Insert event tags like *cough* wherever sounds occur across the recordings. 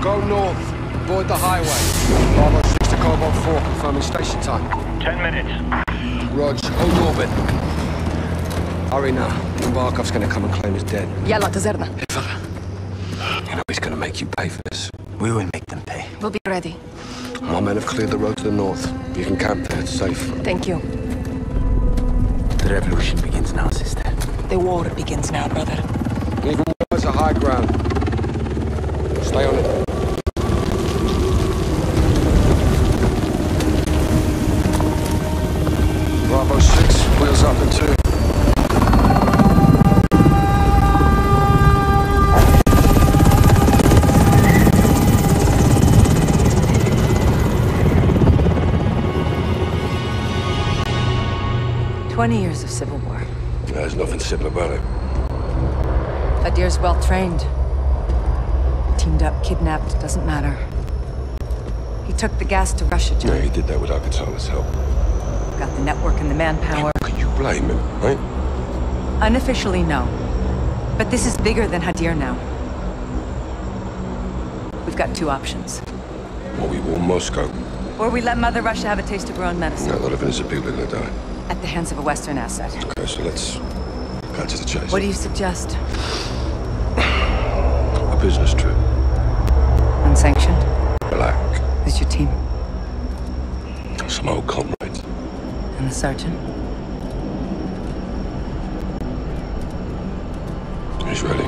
Go north. Board the highway. Bravo 6 to Cobalt 4, confirming station time. 10 minutes. Roger, hold orbit. Hurry now. Barkov's gonna come and claim his dead. Yalla, Tazerna. You know he's gonna make you pay for this. We will make them pay. We'll be ready. My men have cleared the road to the north. You can camp there, it's safe. Thank you. The revolution begins now, sister. The war begins now, brother. Even high ground. Stay on it. Bravo 6, wheels up in two. Twenty years of civil war. There's nothing simple about it. Hadir's well trained. Teamed up, kidnapped, doesn't matter. He took the gas to Russia, Yeah, John. he did that without Katana's help. We've got the network and the manpower. Can you blame him, right? Unofficially, no. But this is bigger than Hadir now. We've got two options. Or we warn Moscow. Or we let Mother Russia have a taste of her own medicine. A lot of innocent people are gonna die. At the hands of a Western asset. Okay, so let's cut to the chase. What do you suggest? A business trip. Unsanctioned? Black. Who's your team? Some old comrades. And the sergeant? He's ready.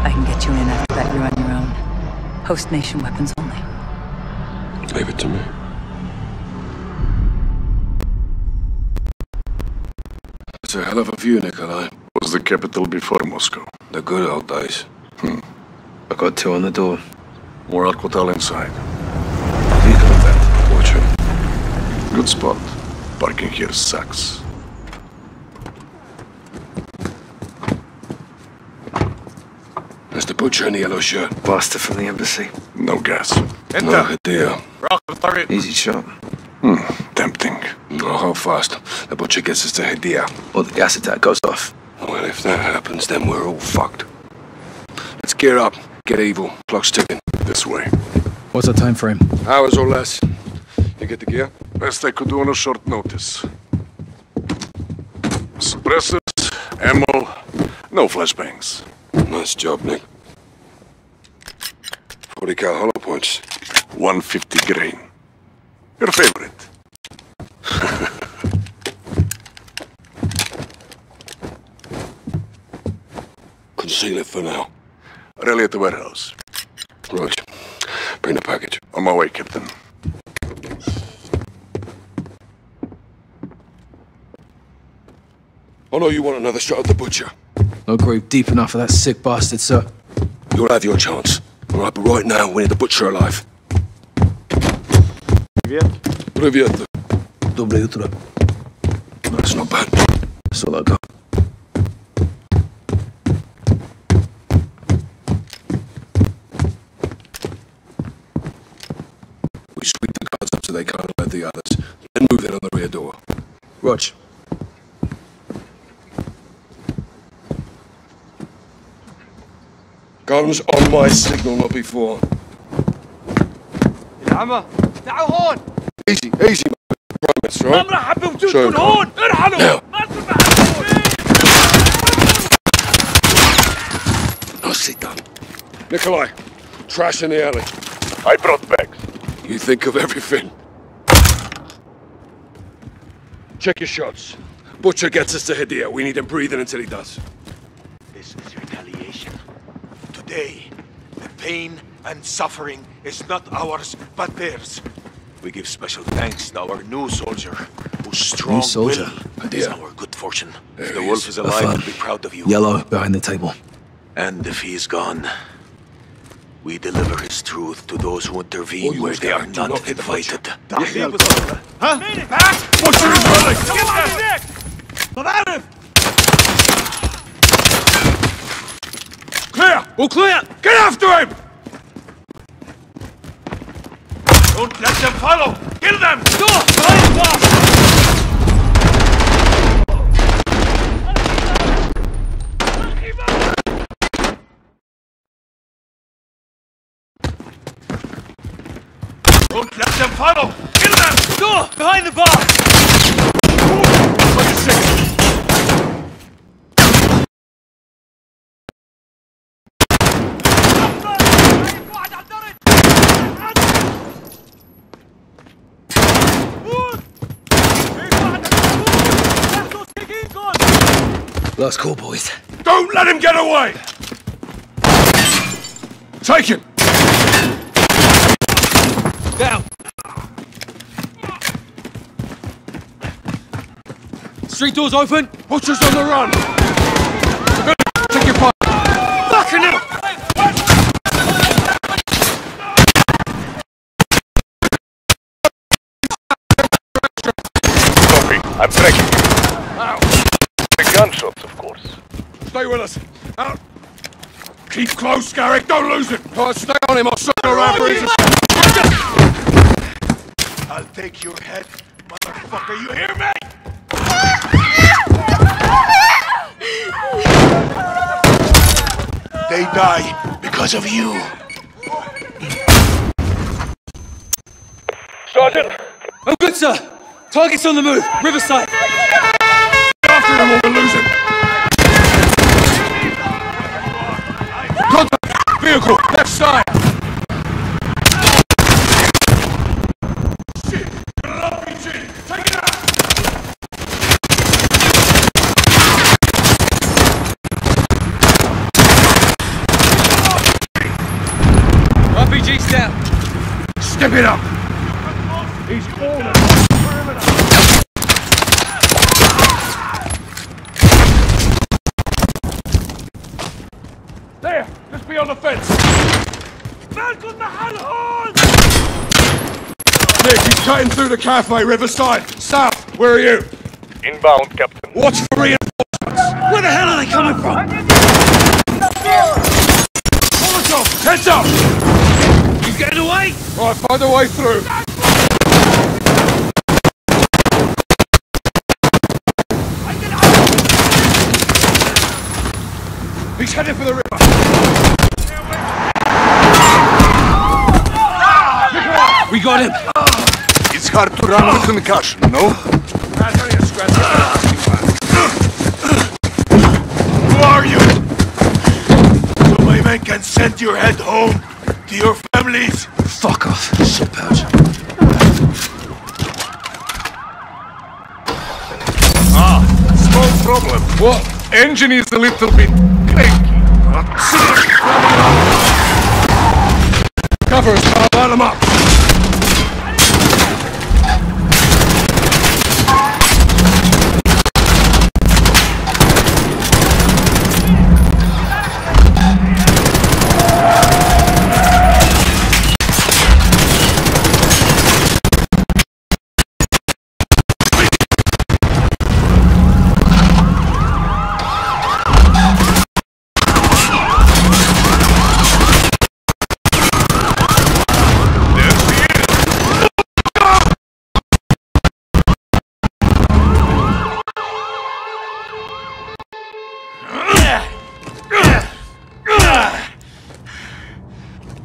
I can get you in after that. You're on your own. Host nation weapons only. Leave it to me. It's a hell of a view, Nikolai. was the capital before Moscow. The good old days. Hmm. I got two on the door. More Al-Qatala inside. Vehicle of that. Fortune. Good spot. Parking here sucks. There's the butcher in the yellow shirt. Blaster from the embassy. No gas. Enter. No idea. Easy shot. Hmm, tempting. Oh, how fast? The butcher gets us to Hadir. Or the gas attack goes off. Well, if that happens, then we're all fucked. Let's gear up. Get evil. Clock's ticking. This way. What's the time frame? Hours or less. You get the gear? Best I could do on a short notice. Suppressors, ammo, no flashbangs. Nice job, Nick. 40 cal hollow points. 150 grain. Your favorite. *laughs* Conceal it for now. Rally at the warehouse. Roach, bring the package. On my way, Captain. Oh no, you want another shot at the butcher? No grave deep enough for that sick bastard, sir. You'll have your chance. All right, but right now, we need the butcher alive. Привет. Привет. Доброе утро. That's not bad. We sweep the cars up so they can't alert the others, then move in on the rear door. Watch. Guns on my signal, not before. Yeah, تعالوا هون ايجي ايجي ما مرحب بوجودكم هون ارحلوا ما تربحوا No sit down. Nikolai, trash in the alley. I brought bags. You think of everything. Check your shots. Butcher gets us to Hadir. We need him breathing until he does. This is retaliation. Today, the pain and suffering is not ours, but theirs. We give special thanks to our new soldier, whose strong new soldier. will is yeah. our good fortune. There if the wolf is, is alive, we'll be proud of you. Yellow, behind the table. And if he is gone, we deliver his truth to those who intervene oh, where they are not, invited. Huh? Is! Clear! All clear! Get after him! Don't let them follow! Kill them! go Don't let them follow! Kill them! Door! Behind the bar! Last call, boys. Don't let him get away! Take him! Down! Street doors open! Butcher's on the run! Take your part! Fucking hell! Copy. I'm tracking you. The gunshots, of course. Stay with us! Out! Keep close, Garrick! Don't lose it! All right, stay on him, I'll circle around for. I'll take your head, motherfucker. You hear me? They die because of you. Sergeant! Oh, good, sir! Target's on the move! Riverside! After him or we'll lose him! Contact! Vehicle! Left side! Shit! RPG! Take it out! RPG's down! Step it up! He's cornered! There! Just beyond the fence! Nick, he's cutting through the cafe, Riverside! South! Where are you? Inbound, Captain. Watch for reinforcements! Where the hell are they coming from? Molotov! Heads up! You getting away? Right, find a way through. He's heading for the river. We got him! It's hard to run with concussion, no? That's only a scratch. Who are you? So my men can send your head home to your families. Fuck off, shit pouch. Ah, small problem. What? Engine is a little bit cranky. Cover us, I'll light them up.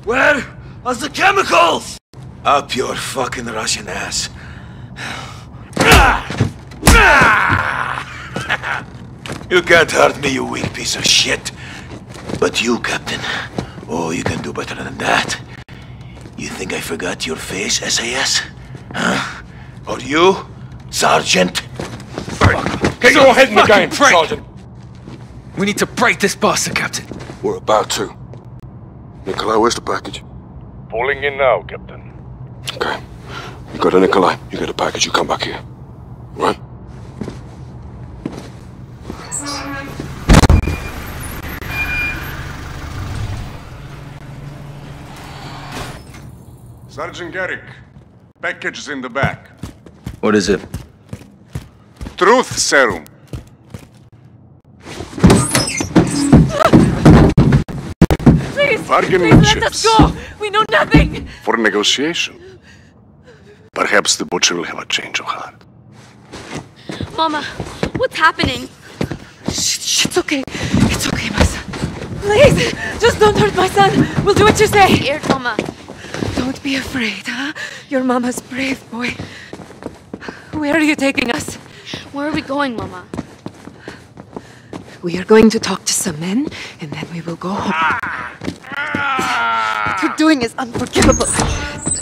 Where are the chemicals? Up your fucking Russian ass. You can't hurt me, you weak piece of shit. But you, Captain, oh, you can do better than that. You think I forgot your face, SAS? Huh? Or you, Sergeant? Get your head in the game, prick. Sergeant. We need to break this bastard, Captain. We're about to. Nikolai, where's the package? Pulling in now, Captain. Okay. You go to Nikolai. You get a package. You come back here. Right? Sergeant Garrick, package is in the back. What is it? Truth serum. Bargaining please let us go. We know nothing. For negotiation. Perhaps the butcher will have a change of heart. Mama, what's happening? Shh, shh, it's okay. It's okay, my son. Please, just don't hurt my son. We'll do what you say. Here, Mama. Don't be afraid, huh? Your mama's brave, boy. Where are you taking us? Where are we going, Mama? We are going to talk to some men, and then we will go home. What you're doing is unforgivable.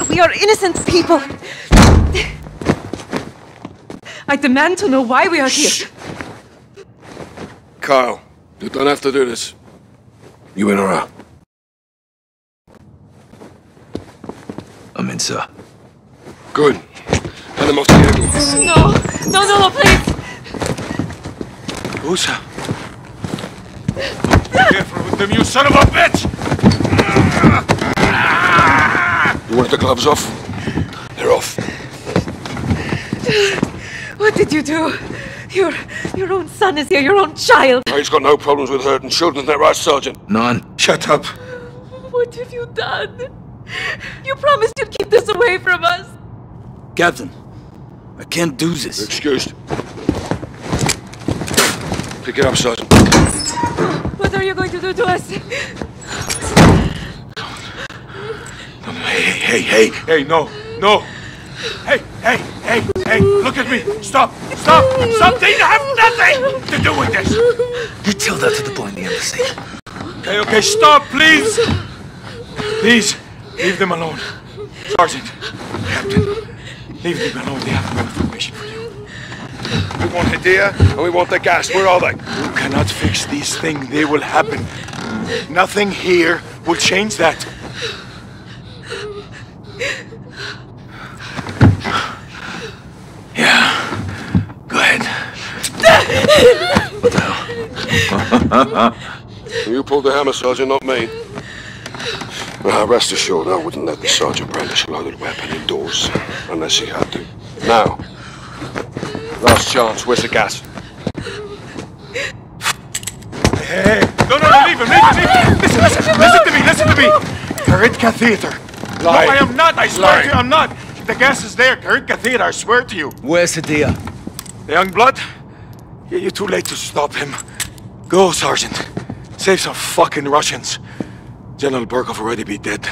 We are innocent people. I demand to know why we are here. Kyle, you don't have to do this. You in or out? I'm in, sir. Good. Hand him off to the ambulance. No, no, no, no, please. Usa. Careful with them, you son of a bitch! You want the gloves off? They're off. What did you do? Your, your own son is here, your own child. He's got no problems with hurting children, isn't that right, Sergeant? None. Shut up. What have you done? You promised you'd keep this away from us. Captain, I can't do this. Excused. Pick it up, Sergeant. What are you going to do to us? Hey, hey, hey, hey, no, no. Hey, hey, hey, hey, look at me. Stop, stop, stop. They have nothing to do with this. You tell that to the boy in the embassy. Okay, okay, stop, please. Please, leave them alone. Sergeant, Captain, leave them alone. They have no information for you. We want Hadir and we want the gas. Where are all they? You cannot fix these things. They will happen. Nothing here will change that. Yeah. Go ahead. *laughs* You pulled the hammer, Sergeant, not me. Now, rest assured, I wouldn't let the Sergeant brandish a loaded weapon indoors, unless he had to. Now, last chance, where's the gas? Hey, no, no, no, leave him, leave him, leave him. Listen, listen, listen to me, listen to me. Karinka Theater. No, I am not, I swear to you, I'm not. The gas is there, Karinka Theater, I swear to you. Where's Hadir? The young blood? You're too late to stop him. Go, Sergeant. Save some fucking Russians. General Barkov already be dead.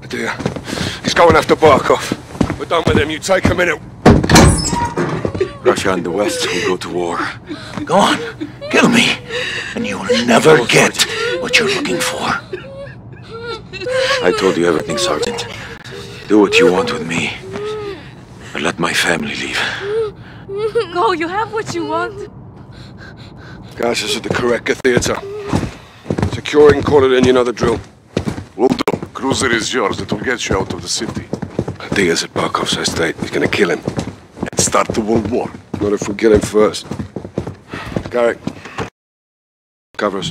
Hadir, uh, he's going after Barkov. We're done with him. You take a minute. Russia and the West will go to war. Go on. Kill me. And you will never get what you're looking for. I told you everything, Sergeant. Do what you want with me. But let my family leave. Go, you have what you want. Guys, this is the Kareka Theater. Securing, call it in, you know the drill. Will do. Cruiser is yours. It will get you out of the city. Hadir's at Barkov's estate. He's gonna kill him. And start the World War. Not if we kill him first. Garrick. Cover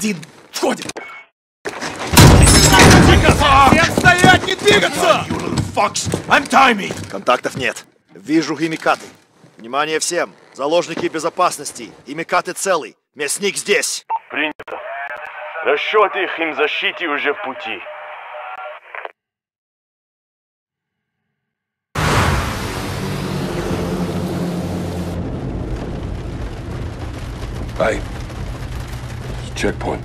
Один, входим! Всем стоять, не двигаться! Untie me! Контактов нет. Вижу химикаты. Внимание всем! Заложники безопасности. Химикаты целый. Мясник здесь. Принято. Расчет их им защите уже в пути. Hey. Checkpoint.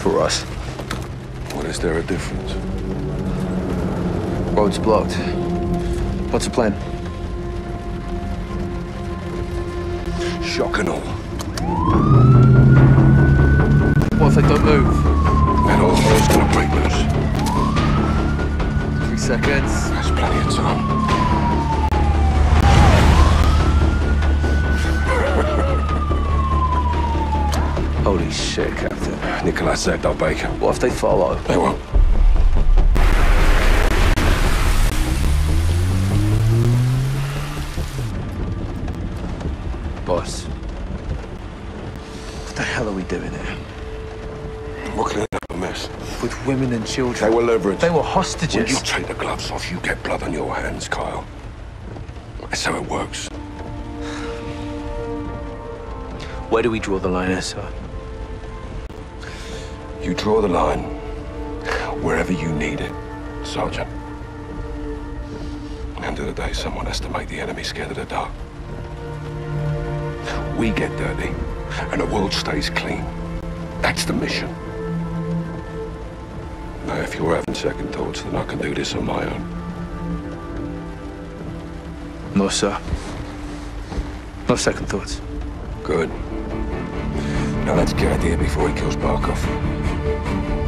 For us. What is there a difference? Road's blocked. What's the plan? Shock and all. What if they don't move? Then all hell's gonna break loose. Three seconds. There's plenty of time. Shit, Captain. Nikolai said they'll bake. What if they follow? They won't. Boss. What the hell are we doing here? We're cleaning up a mess. With women and children. They were leverage. They were hostages. When you take the gloves off, you get blood on your hands, Kyle. That's how it works. Where do we draw the line, sir? You draw the line wherever you need it, Sergeant. End of the day, someone has to make the enemy scared of the dark. We get dirty, and the world stays clean. That's the mission. Now, if you're having second thoughts, then I can do this on my own. No, sir. No second thoughts. Good. Now let's get out of here before he kills Barkov. Thank you.